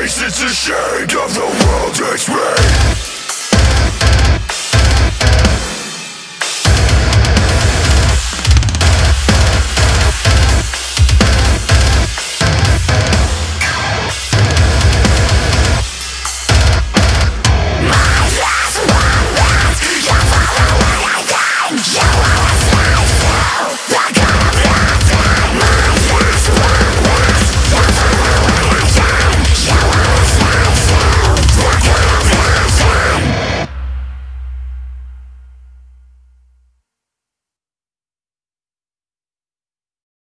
face, it's a shade of the world it's me